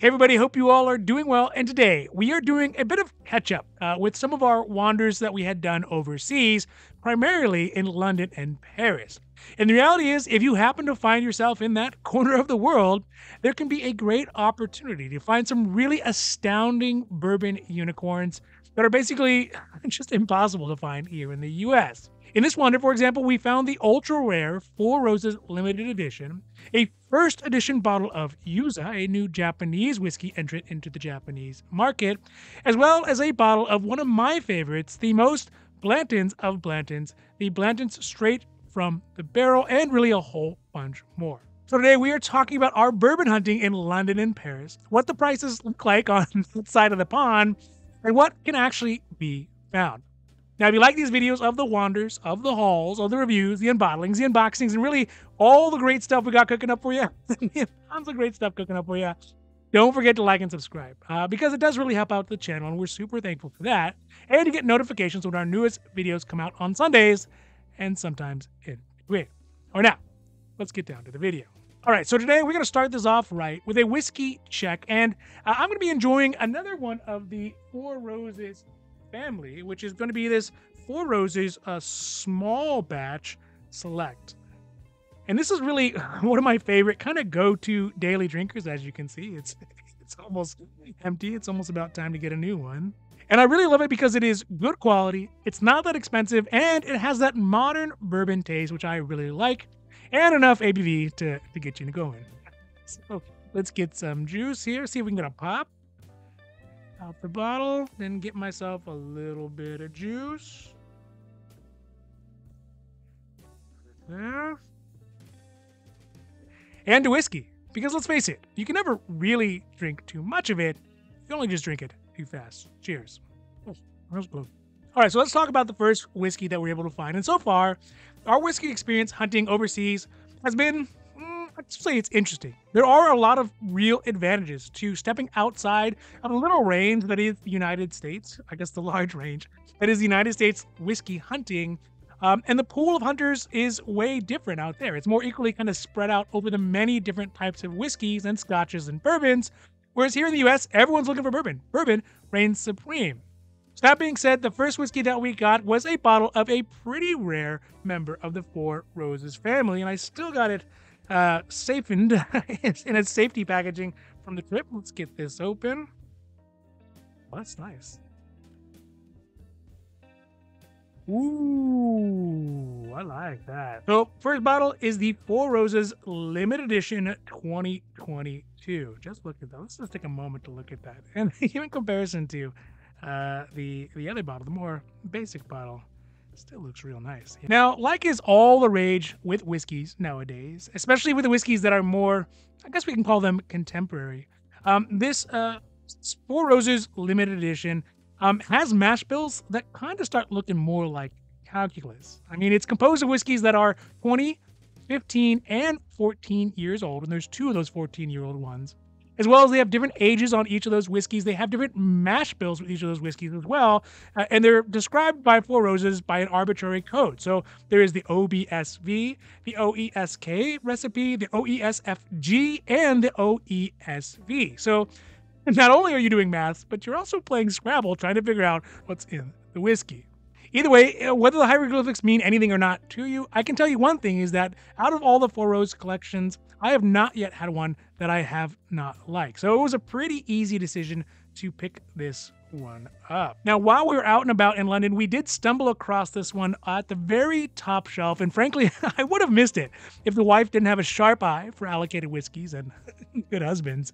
Hey, everybody, hope you all are doing well. And today we are doing a bit of catch up uh, with some of our wanders that we had done overseas, primarily in London and Paris. And the reality is, if you happen to find yourself in that corner of the world, there can be a great opportunity to find some really astounding bourbon unicorns that are basically just impossible to find here in the US. In this wonder, for example, we found the ultra rare Four Roses limited edition, a first edition bottle of Yuza, a new Japanese whiskey entrant into the Japanese market, as well as a bottle of one of my favorites, the most Blanton's of Blanton's, the Blanton's straight from the barrel, and really a whole bunch more. So today we are talking about our bourbon hunting in London and Paris, what the prices look like on that side of the pond, and what can actually be found. Now, if you like these videos of the wanders, of the hauls, of the reviews, the unbottlings, the unboxings, and really all the great stuff we got cooking up for you, tons of great stuff cooking up for you, don't forget to like and subscribe uh, because it does really help out the channel, and we're super thankful for that. And you get notifications when our newest videos come out on Sundays and sometimes in between. Right, now, let's get down to the video. All right, so today we're going to start this off right with a whiskey check, and uh, I'm going to be enjoying another one of the Four Roses family, which is going to be this Four Roses a small batch select. And this is really one of my favorite kind of go-to daily drinkers. As you can see, it's it's almost empty. It's almost about time to get a new one. And I really love it because it is good quality. It's not that expensive, and it has that modern bourbon taste, which I really like, and enough ABV to to get you going. So let's get some juice here. See if we can get a pop out the bottle, then get myself a little bit of juice. There. And a whiskey. Because let's face it, you can never really drink too much of it. You only just drink it too fast. Cheers. Oh, All right, so let's talk about the first whiskey that we're able to find. And so far, our whiskey experience hunting overseas has been say it's interesting. There are a lot of real advantages to stepping outside of the little range that is the United States, I guess the large range, that is the United States whiskey hunting. Um, and the pool of hunters is way different out there. It's more equally kind of spread out over the many different types of whiskeys and scotches and bourbons. Whereas here in the US, everyone's looking for bourbon. Bourbon reigns supreme. So that being said, the first whiskey that we got was a bottle of a pretty rare member of the Four Roses family, and I still got it uh, safened in its safety packaging from the trip. Let's get this open. Oh, that's nice. Ooh, I like that. So, first bottle is the Four Roses Limited Edition 2022. Just look at that. Let's just take a moment to look at that. And in comparison to uh, the the other bottle, the more basic bottle, Still looks real nice. Now, like is all the rage with whiskeys nowadays, especially with the whiskeys that are more, I guess we can call them contemporary. Um, this uh, Four Roses limited edition um, has mash bills that kind of start looking more like calculus. I mean, it's composed of whiskeys that are 20, 15, and 14 years old, and there's two of those 14 year old ones as well as they have different ages on each of those whiskeys. They have different mash bills with each of those whiskeys as well, uh, and they're described by Four Roses by an arbitrary code. So there is the OBSV, the OESK recipe, the OESFG, and the OESV. So not only are you doing math, but you're also playing Scrabble trying to figure out what's in the whiskey. Either way, uh, whether the hieroglyphics mean anything or not to you, I can tell you one thing is that out of all the Four Rose collections, I have not yet had one that I have not liked. So it was a pretty easy decision to pick this one up. Now, while we were out and about in London, we did stumble across this one at the very top shelf, and frankly, I would have missed it if the wife didn't have a sharp eye for allocated whiskeys and good husbands.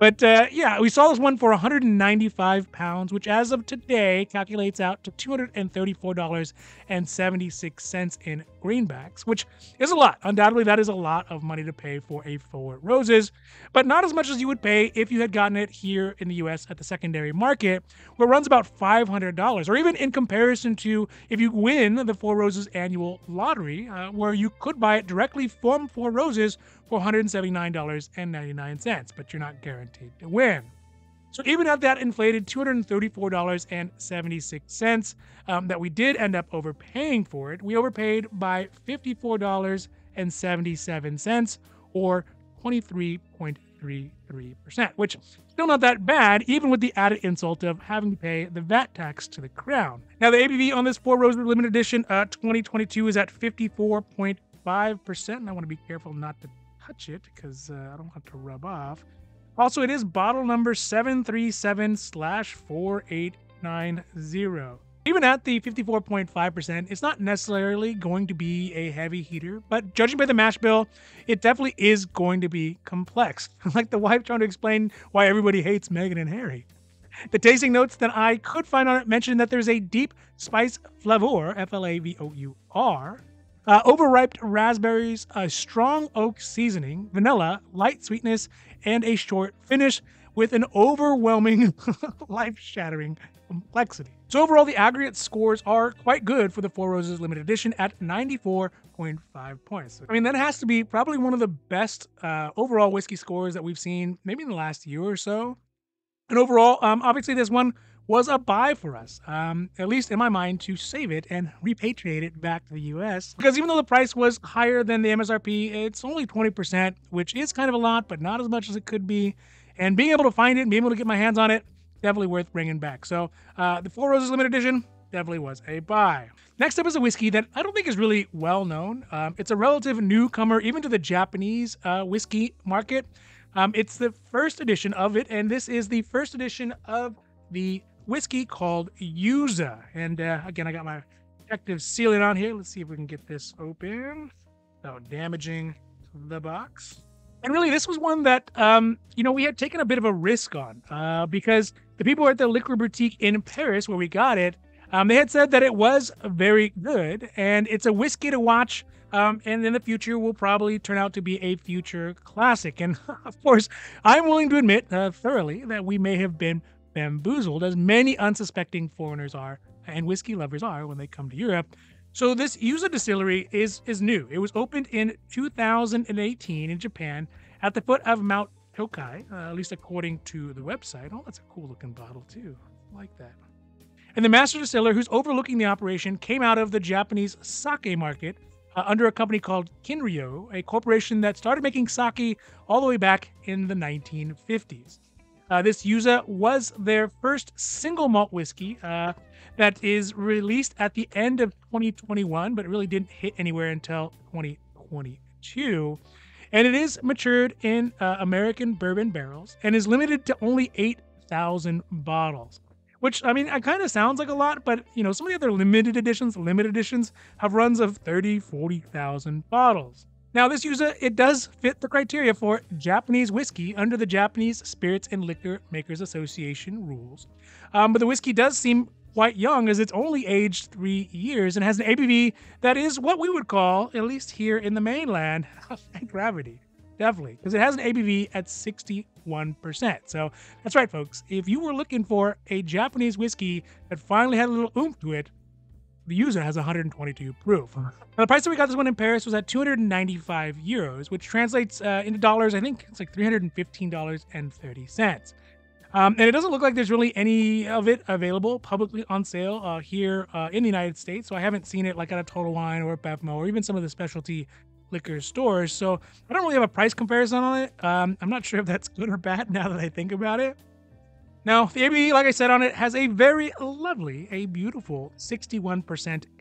But uh, yeah, we saw this one for 195 pounds, which as of today calculates out to $234.76 in greenbacks, which is a lot. Undoubtedly, that is a lot of money to pay for a Four Roses, but not as much as you would pay if you had gotten it here in the US at the secondary market, where it runs about $500, or even in comparison to if you win the Four Roses annual lottery, uh, where you could buy it directly from Four Roses for $179.99, but you're not guaranteed to win. So even at that inflated $234.76 um, that we did end up overpaying for it, we overpaid by $54.77 or 23.3 0.33%, which still not that bad, even with the added insult of having to pay the VAT tax to the crown. Now, the ABV on this Four Roses limited edition uh, 2022 is at 54.5%, and I want to be careful not to touch it because uh, I don't want to rub off. Also, it is bottle number 737 slash 4890. Even at the 54.5%, it's not necessarily going to be a heavy heater, but judging by the mash bill, it definitely is going to be complex. like the wife trying to explain why everybody hates Meghan and Harry. The tasting notes that I could find on it mention that there's a deep spice flavor, F L A V O U R, uh, overripe raspberries, a strong oak seasoning, vanilla, light sweetness, and a short finish with an overwhelming, life shattering complexity. So, overall, the aggregate scores are quite good for the Four Roses limited edition at 94.5 points. I mean, that has to be probably one of the best uh, overall whiskey scores that we've seen maybe in the last year or so. And overall, um, obviously, this one was a buy for us, um, at least in my mind, to save it and repatriate it back to the US. Because even though the price was higher than the MSRP, it's only 20%, which is kind of a lot, but not as much as it could be. And being able to find it and being able to get my hands on it, definitely worth bringing back. So uh, the Four Roses limited edition definitely was a buy. Next up is a whiskey that I don't think is really well known. Um, it's a relative newcomer even to the Japanese uh, whiskey market. Um, it's the first edition of it, and this is the first edition of the whiskey called Yuza. And uh, again, I got my protective sealing on here. Let's see if we can get this open without damaging the box. And really, this was one that, um, you know, we had taken a bit of a risk on uh, because the people at the Liquor Boutique in Paris, where we got it, um, they had said that it was very good and it's a whiskey to watch. Um, and in the future will probably turn out to be a future classic. And of course, I'm willing to admit uh, thoroughly that we may have been bamboozled, as many unsuspecting foreigners are and whiskey lovers are when they come to Europe. So this Yuza distillery is is new. It was opened in 2018 in Japan at the foot of Mount Chokai, uh, at least according to the website. Oh, that's a cool looking bottle too. I like that. And the master distiller who's overlooking the operation came out of the Japanese sake market uh, under a company called Kinryu, a corporation that started making sake all the way back in the 1950s. Uh, this Yuza was their first single malt whiskey uh, that is released at the end of 2021, but it really didn't hit anywhere until 2022. And it is matured in uh, American bourbon barrels and is limited to only 8,000 bottles. Which, I mean, it kind of sounds like a lot, but, you know, some of the other limited editions, limited editions, have runs of 30, 40,000 bottles. Now, this Yuza, it does fit the criteria for Japanese whiskey under the Japanese Spirits and Liquor Makers Association rules. Um, but the whiskey does seem quite young as it's only aged three years and has an ABV that is what we would call, at least here in the mainland, gravity. Definitely, because it has an ABV at 61%. So that's right, folks. If you were looking for a Japanese whiskey that finally had a little oomph to it, the Yuza has 122 proof. Now, the price that we got this one in Paris was at 295 euros, which translates uh, into dollars. I think it's like $315.30. Um, and it doesn't look like there's really any of it available publicly on sale uh, here uh, in the United States. So I haven't seen it like at a Total Wine or a Bevmo or even some of the specialty liquor stores. So I don't really have a price comparison on it. Um, I'm not sure if that's good or bad now that I think about it. Now, the ABV, like I said on it, has a very lovely, a beautiful 61%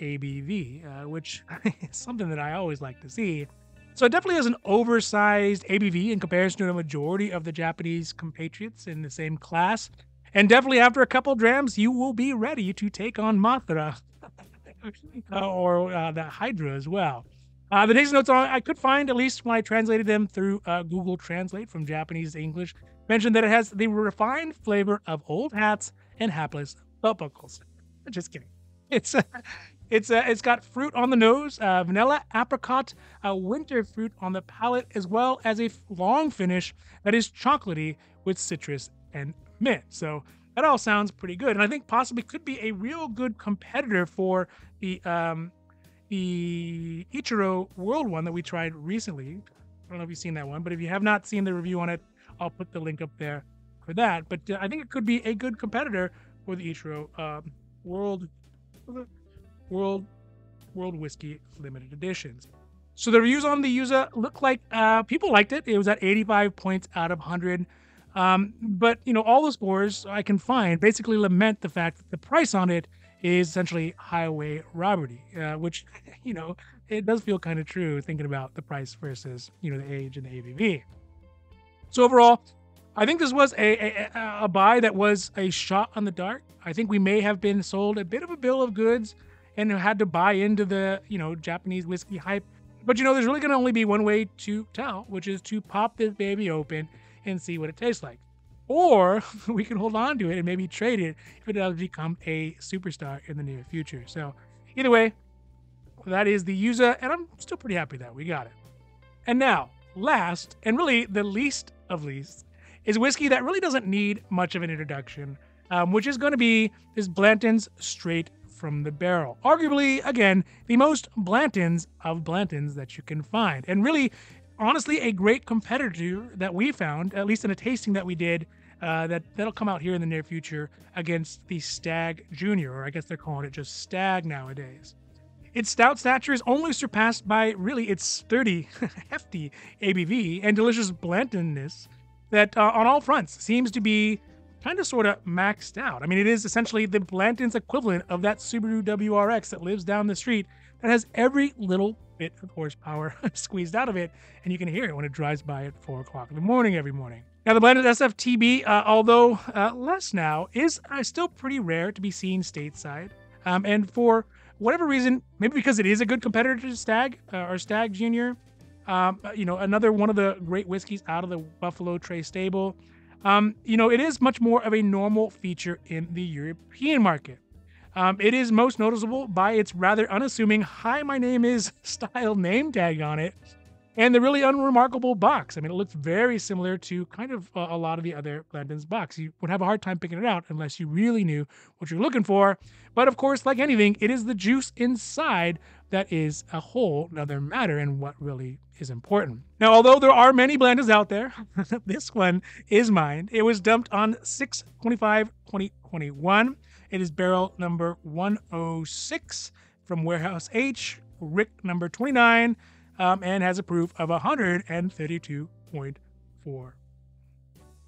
ABV, uh, which is something that I always like to see. So it definitely has an oversized ABV in comparison to a majority of the Japanese compatriots in the same class. And definitely after a couple drams, you will be ready to take on Mothra uh, or uh, the Hydra as well. Uh, the tasting notes I could find, at least when I translated them through uh, Google Translate from Japanese to English, mentioned that it has the refined flavor of old hats and hapless buckles. Just kidding. It's uh, it's uh, it's got fruit on the nose, uh, vanilla, apricot, uh, winter fruit on the palate, as well as a long finish that is chocolatey with citrus and mint. So that all sounds pretty good, and I think possibly could be a real good competitor for the um, the Ichiro World one that we tried recently. I don't know if you've seen that one, but if you have not seen the review on it, I'll put the link up there for that. But uh, I think it could be a good competitor for the Ichiro um, World World World Whiskey Limited Editions. So the reviews on the Yuza look like uh, people liked it. It was at 85 points out of 100. Um, but you know, all the scores I can find basically lament the fact that the price on it is essentially highway robbery, uh, which you know it does feel kind of true thinking about the price versus you know the age and the ABV. So overall, I think this was a, a, a buy that was a shot on the dark. I think we may have been sold a bit of a bill of goods and had to buy into the you know Japanese whiskey hype. But you know, there's really going to only be one way to tell, which is to pop this baby open and see what it tastes like. Or we can hold on to it and maybe trade it if it does become a superstar in the near future. So either way, that is the Yuza, and I'm still pretty happy that we got it. And now, last, and really the least of least, is whiskey that really doesn't need much of an introduction, um, which is going to be this Blanton's Straight from the Barrel. Arguably, again, the most Blantons of Blantons that you can find. And really, honestly, a great competitor that we found, at least in a tasting that we did, uh, that, that'll come out here in the near future against the Stagg Junior, or I guess they're calling it just Stagg nowadays. Its stout stature is only surpassed by really its sturdy, hefty ABV and delicious Blantonness that uh, on all fronts seems to be kind of sort of maxed out. I mean, it is essentially the Blanton's equivalent of that Subaru WRX that lives down the street that has every little bit of horsepower squeezed out of it, and you can hear it when it drives by at 4 o'clock in the morning every morning. Now, the Blanton's SFTB, uh, although uh, less now, is uh, still pretty rare to be seen stateside. Um, and for whatever reason, maybe because it is a good competitor to Stagg uh, or Stagg Junior, um, you know, another one of the great whiskeys out of the Buffalo Trace stable. Um, you know, it is much more of a normal feature in the European market. Um, it is most noticeable by its rather unassuming "Hi, my name is" style name tag on it, and the really unremarkable box. I mean, it looks very similar to kind of uh, a lot of the other Blanton's box. You would have a hard time picking it out unless you really knew what you're looking for. But of course, like anything, it is the juice inside that is a whole other matter and what really is important. Now, although there are many Blanton's out there, this one is mine. It was dumped on 625 2021. It is barrel number 106 from Warehouse H, Rick number 29 um, and has a proof of 132.4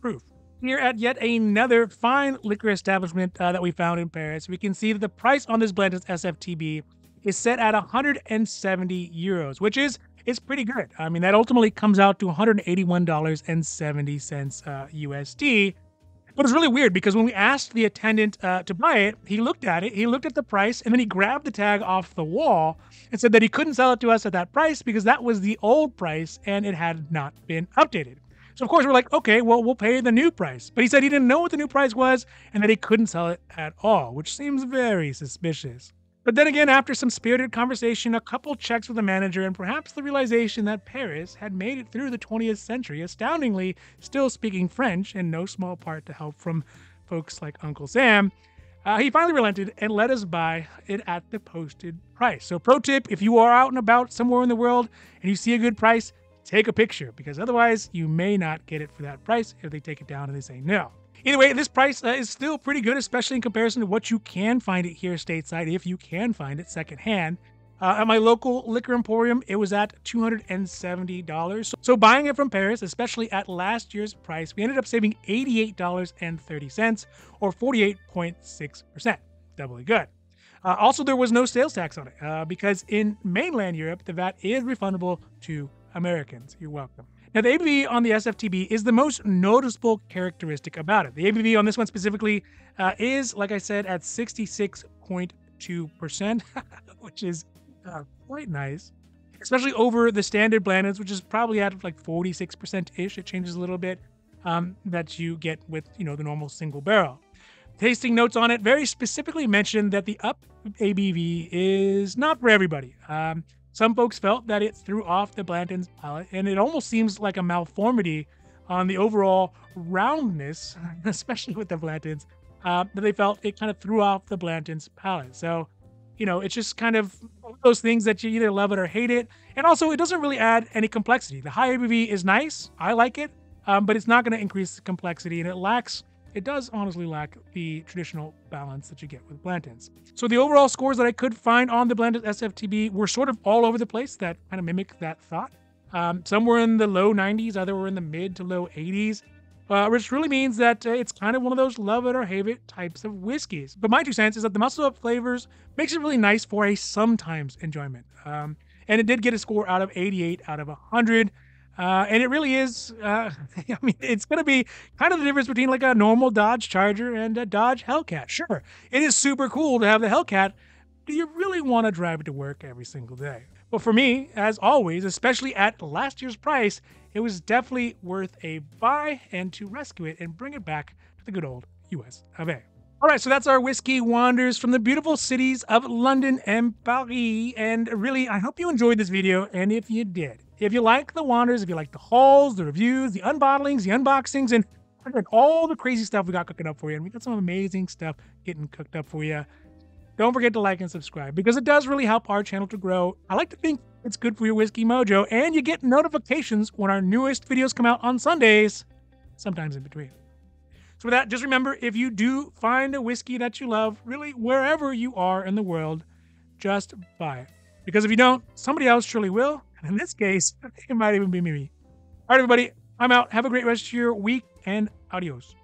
proof. Here at yet another fine liquor establishment uh, that we found in Paris, we can see that the price on this Blanton's SFTB is set at 170 euros, which is is pretty good. I mean, that ultimately comes out to $181.70 uh, USD, but it's really weird because when we asked the attendant uh, to buy it, he looked at it, he looked at the price, and then he grabbed the tag off the wall and said that he couldn't sell it to us at that price because that was the old price and it had not been updated. So of course we're like, okay, well we'll pay the new price. But he said he didn't know what the new price was and that he couldn't sell it at all, which seems very suspicious. But then again, after some spirited conversation, a couple checks with the manager, and perhaps the realization that Paris had made it through the 20th century, astoundingly still speaking French, in no small part to help from folks like Uncle Sam, uh, he finally relented and let us buy it at the posted price. So, pro tip if you are out and about somewhere in the world and you see a good price, take a picture because otherwise you may not get it for that price if they take it down and they say no. Either way, this price uh, is still pretty good, especially in comparison to what you can find it here stateside, if you can find it secondhand. Uh, at my local liquor emporium, it was at $270. So, buying it from Paris, especially at last year's price, we ended up saving $88.30 or 48.6%. Doubly good. Uh, also, there was no sales tax on it uh, because in mainland Europe, the VAT is refundable to Americans. You're welcome. Now, the ABV on the SFTB is the most noticeable characteristic about it. The ABV on this one specifically uh, is, like I said, at 66.2%, which is uh, quite nice, especially over the standard Blanton's, which is probably at like 46% ish. It changes a little bit um, that you get with, you know, the normal single barrel. Tasting notes on it very specifically mention that the up ABV is not for everybody. Um, some folks felt that it threw off the Blanton's palate, and it almost seems like a malformity on the overall roundness, especially with the Blantons, uh, that they felt it kind of threw off the Blanton's palate. So, you know, it's just kind of those things that you either love it or hate it. And also, it doesn't really add any complexity. The high ABV is nice, I like it, um, but it's not going to increase the complexity, and it lacks it does honestly lack the traditional balance that you get with Blanton's. So the overall scores that I could find on the Blanton's SFTB were sort of all over the place that kind of mimic that thought. Um, some were in the low 90s, other were in the mid to low 80s, uh, which really means that uh, it's kind of one of those love it or hate it types of whiskeys. But my two cents is that the muscle up flavors makes it really nice for a sometimes enjoyment. Um, and it did get a score out of 88 out of 100. Uh, and it really is, uh, I mean, it's going to be kind of the difference between like a normal Dodge Charger and a Dodge Hellcat. Sure, it is super cool to have the Hellcat, do you really want to drive it to work every single day? But for me, as always, especially at last year's price, it was definitely worth a buy and to rescue it and bring it back to the good old US of A. All right, so that's our whiskey wanders from the beautiful cities of London and Paris. And really, I hope you enjoyed this video. And if you did, if you like the wanders, if you like the hauls, the reviews, the unbottlings, the unboxings, and all the crazy stuff we got cooking up for you, and we got some amazing stuff getting cooked up for you. Don't forget to like and subscribe because it does really help our channel to grow. I like to think it's good for your whiskey mojo, and you get notifications when our newest videos come out on Sundays, sometimes in between. So, with that, just remember if you do find a whiskey that you love, really wherever you are in the world, just buy it. Because if you don't, somebody else surely will. And in this case, it might even be me. All right, everybody, I'm out. Have a great rest of your week and adios.